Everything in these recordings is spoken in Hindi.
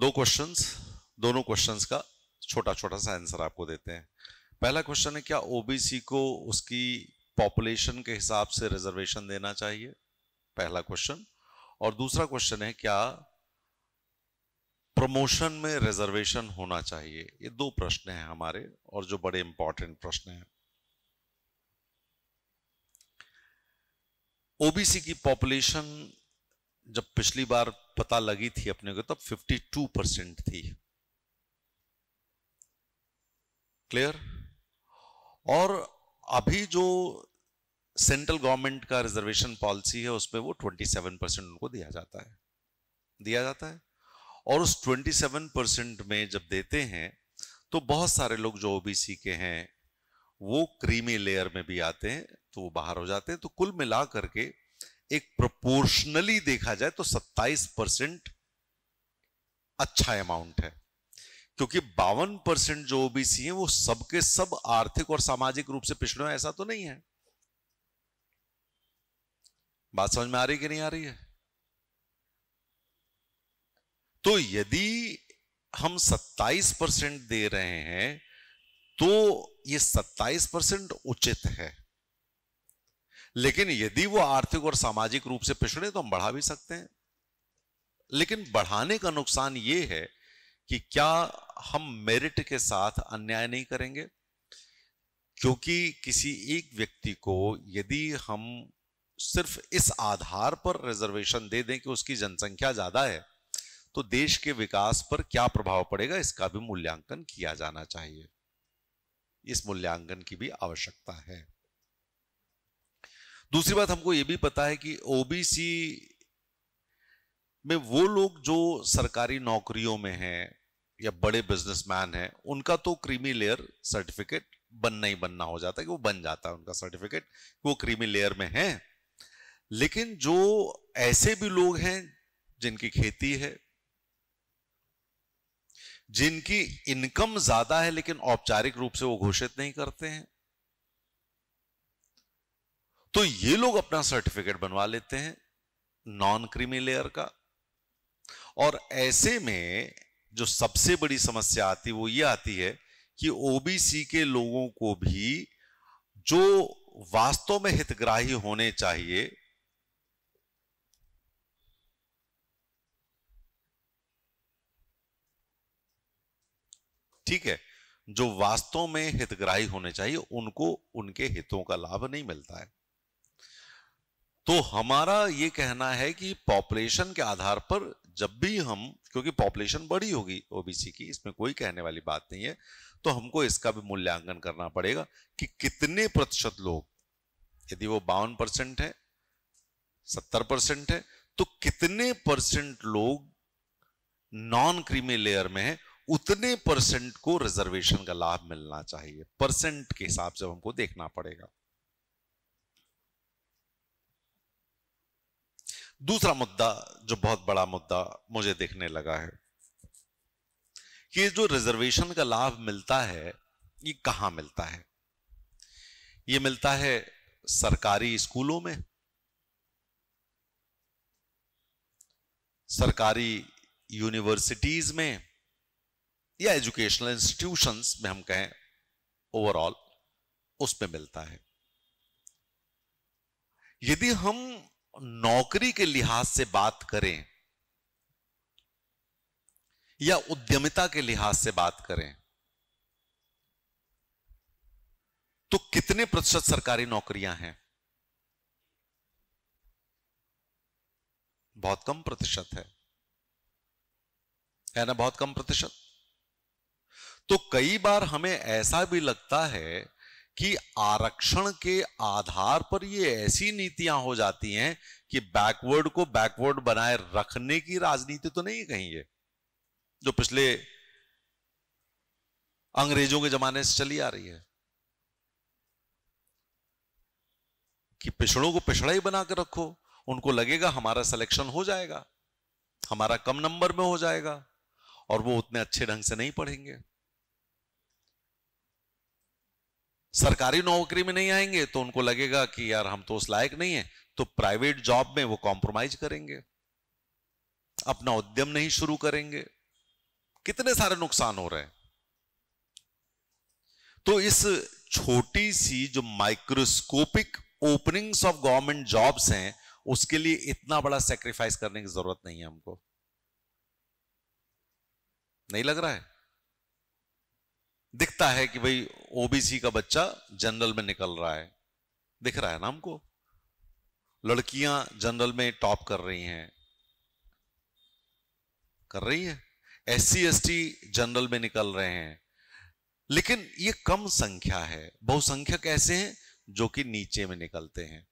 दो क्वेश्चंस दोनों क्वेश्चंस का छोटा छोटा सा आंसर आपको देते हैं। पहला क्वेश्चन है, क्या ओबीसी को उसकी पॉपुलेशन के हिसाब से रिजर्वेशन देना चाहिए? पहला क्वेश्चन और दूसरा क्वेश्चन है, क्या प्रमोशन में रिजर्वेशन होना चाहिए? ये दो प्रश्न हैं हमारे, और जो बड़े इंपॉर्टेंट प्रश्न हैं। ओबीसी की पॉपुलेशन जब पिछली बार पता लगी थी अपने को, तब 52 परसेंट थी। क्लियर और अभी जो सेंट्रल गवर्नमेंट का रिजर्वेशन पॉलिसी है, उसमें वो 27 परसेंट उनको दिया जाता है। दिया जाता है। और उस 27 परसेंट में जब देते हैं तो बहुत सारे लोग जो ओबीसी के हैं, वो क्रीमी लेयर में भी आते हैं तो वो बाहर हो जाते हैं। तो कुल मिला करके एक प्रोपोर्शनली देखा जाए तो 27 परसेंट अच्छा अमाउंट है। क्योंकि बावन परसेंट जो ओबीसी है, वो सबके सब आर्थिक और सामाजिक रूप से पिछड़े हैं, ऐसा तो नहीं है। बात समझ में आ रही कि नहीं आ रही है? तो यदि हम 27 परसेंट दे रहे हैं तो ये 27 परसेंट उचित है। लेकिन यदि वो आर्थिक और सामाजिक रूप से पिछड़े तो हम बढ़ा भी सकते हैं। लेकिन बढ़ाने का नुकसान ये है कि क्या हम मेरिट के साथ अन्याय नहीं करेंगे? क्योंकि किसी एक व्यक्ति को यदि हम सिर्फ़ इस आधार पर रिजर्वेशन दे दें कि उसकी जनसंख्या ज़्यादा है तो देश के विकास पर क्या प्रभाव पड़ेगा? इसका भी मूल्यांकन किया जाना चाहिए। इस मूल्यांकन की भी आवश्यकता है। दूसरी बात हमको ये भी पता है कि ओबीसी में वो लोग जो सरकारी नौकरियों में हैं या बड़े बिजनेसमैन हैं, उनका तो क्रीमी लेयर सर्टिफिकेट बनना ही बनना हो जाता है कि वो बन जाता है उनका सर्टिफिकेट वो क्रीमी लेयर में है। लेकिन जो ऐसे भी लोग हैं जिनकी खेती है, जिनकी इनकम ज़्यादा है लेकिन औपचारिक रूप से वो घोषित नहीं करते हैं तो ये लोग अपना सर्टिफिकेट बनवा लेते हैं नॉन क्रीमी लेयर का। और ऐसे में जो सबसे बड़ी समस्या आती, वो ये आती है कि ओबीसी के लोगों को भी जो वास्तव में हितग्राही होने चाहिए, ठीक है, जो वास्तव में हितग्राही होने चाहिए, उनको, उनके हितों का लाभ नहीं मिलता है। तो हमारा ये कहना है कि पॉपुलेशन के आधार पर जब भी हम, क्योंकि पॉपुलेशन बड़ी होगी ओबीसी की, इसमें कोई कहने वाली बात नहीं है तो हमको इसका भी मूल्यांकन करना पड़ेगा कि कितने प्रतिशत लोग, यदि वो बावन परसेंट है, सत्तर परसेंट है तो कितने परसेंट लोग नॉन क्रीमी लेयर में है, उतने परसेंट को रिजर्वेशन का लाभ मिलना चाहिए। परसेंट के हिसाब से हमको देखना पड़ेगा। दूसरा मुद्दा, जो बहुत बड़ा मुद्दा मुझे देखने लगा है, कि जो रिजर्वेशन का लाभ मिलता है, ये कहाँ मिलता है? ये मिलता है सरकारी स्कूलों में, सरकारी यूनिवर्सिटीज में, या एजुकेशनल इंस्टीट्यूशंस में हम कहें ओवरऑल उसमें मिलता है। यदि हम नौकरी के लिहाज से बात करें या उद्यमिता के लिहाज से बात करें तो कितने प्रतिशत सरकारी नौकरियाँ हैं? बहुत कम प्रतिशत है। है ना, बहुत कम प्रतिशत? तो कई बार हमें ऐसा भी लगता है कि आरक्षण के आधार पर ये ऐसी नीतियाँ हो जाती हैं कि बैकवर्ड को बैकवर्ड बनाए रखने की राजनीति तो नहीं कहीं ये जो पिछले अंग्रेज़ों के जमाने से चली आ रही है। कि पिछड़ों को पिछड़ा ही बना के रखो, उनको लगेगा हमारा सिलेक्शन हो जाएगा, हमारा कम नंबर में हो जाएगा, और वो उतने अच्छे ढंग से नहीं पढ़ेंगे। सरकारी नौकरी में नहीं आएँगे तो उनको लगेगा कि यार हम तो उस लायक नहीं है तो प्राइवेट जॉब में वो कॉम्प्रोमाइज करेंगे। अपना उद्यम नहीं शुरू करेंगे। कितने सारे नुकसान हो रहे हैं। तो इस छोटी सी जो microscopic openings of government jobs हैं, उसके लिए इतना बड़ा सेक्रीफाइस करने की ज़रूरत नहीं है हमको। नहीं लग रहा है? दिखता है कि भाई ओबीसी का बच्चा जनरल में निकल रहा है। दिख रहा है ना हमको? लड़कियाँ जनरल में टॉप कर रही हैं। कर रही है? S C S T general में निकल रहे हैं। लेकिन ये कम संख्या है। बहुसंख्यक ऐसे हैं जो कि नीचे में निकलते हैं।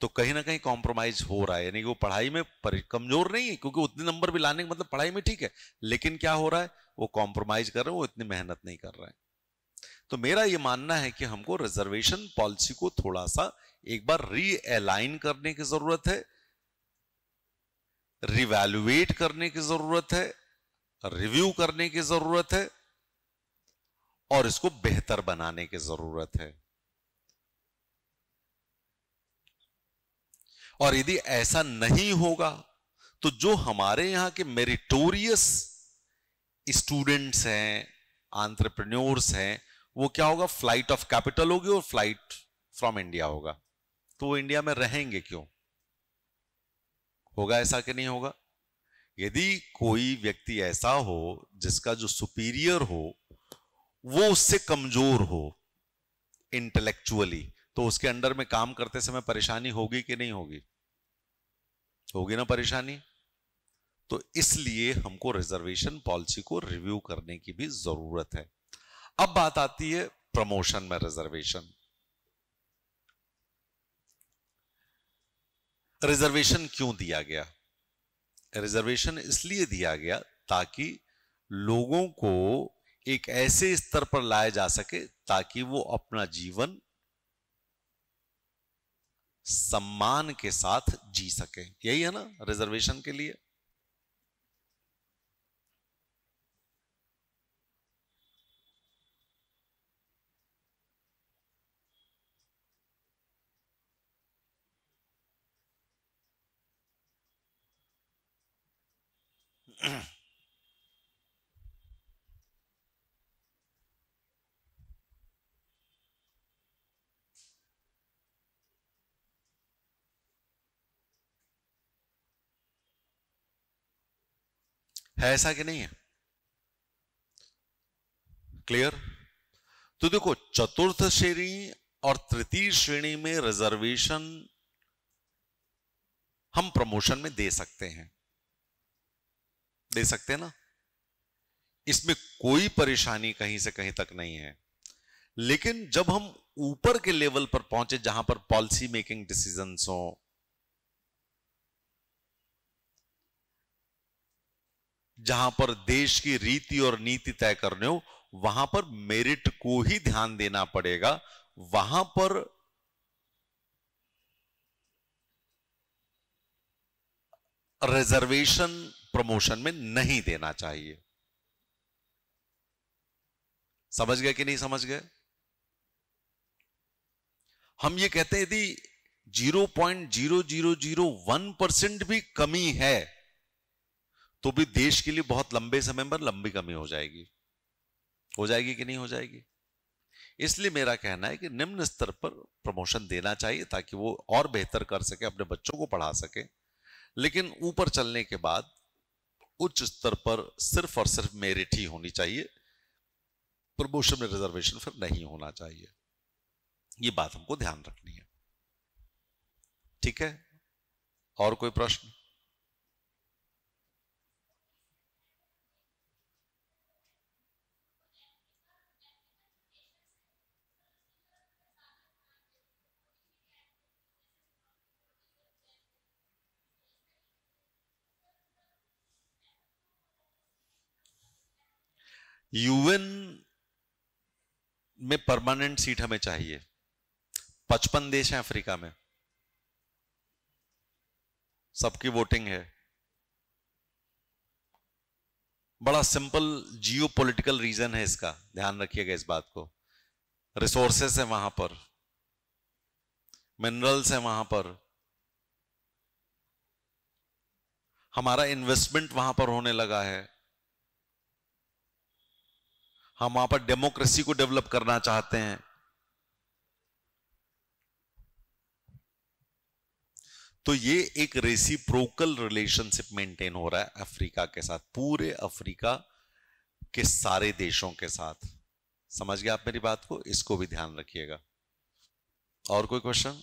तो कहीं ना कहीं कॉम्प्रोमाइज हो रहा है। यानी वो पढ़ाई में कमज़ोर नहीं है, क्योंकि उतने नंबर भी लाने का मतलब पढ़ाई में ठीक है। लेकिन क्या हो रहा है? वो कॉम्प्रोमाइज कर रहे हैं, वो इतनी मेहनत नहीं कर रहे हैं। तो मेरा ये मानना है कि हमको रिजर्वेशन पॉलिसी को थोड़ा सा एक बार रीअलाइन करने की ज़रूरत है रिवैल्युएट करने की ज़रूरत है रिव्यू करने की ज़रूरत है, और इसको बेहतर बनाने की ज़रूरत है। और यदि ऐसा नहीं होगा तो जो हमारे यहाँ के मेरिटोरियस स्टूडेंट्स हैं आंट्रप्रन्योर्स हैं वो क्या होगा? फ़्लाइट ऑफ़ कैपिटल होगी और फ़्लाइट फ्रॉम इंडिया होगा। तो वो इंडिया में रहेंगे क्यों? होगा ऐसा कि नहीं होगा? यदि कोई व्यक्ति ऐसा हो, जिसका जो सुपीरियर हो, वो उससे कमज़ोर हो इंटेलेक्चुअली तो उसके अंडर में काम करते समय परेशानी होगी कि नहीं होगी? होगी ना परेशानी? तो इसलिए हमको रिजर्वेशन पॉलिसी को रिव्यू करने की भी ज़रूरत है। अब बात आती है प्रमोशन में, रिजर्वेशन। रिजर्वेशन क्यों दिया गया? रिजर्वेशन इसलिए दिया गया ताकि लोगों को एक ऐसे स्तर पर लाया जा सके ताकि वो अपना जीवन सम्मान के साथ जी सके। यही है ना, रिजर्वेशन के लिए। है ऐसा कि नहीं है? क्लियर तो देखो, चतुर्थ श्रेणी और तृतीय श्रेणी में रिजर्वेशन हम प्रमोशन में दे सकते हैं। दे सकते हैं ना? इसमें कोई परेशानी कहीं से कहीं तक नहीं है। लेकिन जब हम ऊपर के लेवल पर पहुँचे, जहाँ पर पॉलिसी मेकिंग डिसीज़न हो, जहाँ पर देश की रीति और नीति तय करने हो, वहाँ पर मेरिट को ही ध्यान देना पड़ेगा। वहाँ पर रिजर्वेशन प्रमोशन में नहीं देना चाहिए। समझ गए कि नहीं समझ गए? हम ये कहते हैं, यदि zero point zero zero zero one percent भी कमी है तो भी देश के लिए बहुत लंबे समय पर लंबी कमी हो जाएगी। हो जाएगी कि नहीं हो जाएगी? इसलिए मेरा कहना है कि निम्न स्तर पर प्रमोशन देना चाहिए, ताकि वो और बेहतर कर सके, अपने बच्चों को पढ़ा सके। लेकिन ऊपर चलने के बाद उच्च स्तर पर सिर्फ़ और सिर्फ़ मेरिट ही होनी चाहिए। प्रमोशन में रिजर्वेशन फिर नहीं होना चाहिए। ये बात हमको ध्यान रखनी है। ठीक है? और कोई प्रश्न? यूएन में परमानेंट सीट हमें चाहिए। पचपन देश हैं अफ्रीका में। सबकी वोटिंग है। बड़ा सिंपल जियो पॉलिटिकल रीजन है इसका। ध्यान रखिएगा इस बात को। रिसोर्सेस है वहाँ पर। मिनरल्स है वहाँ पर। हमारा इन्वेस्टमेंट वहाँ पर होने लगा है। हम वहाँ पर डेमोक्रेसी को डेवलप करना चाहते हैं। तो ये एक रेसिप्रोकल रिलेशनशिप मेंटेन हो रहा है अफ्रीका के साथ, पूरे अफ्रीका के सारे देशों के साथ। समझ गया आप मेरी बात को? इसको भी ध्यान रखिएगा। और कोई क्वेश्चन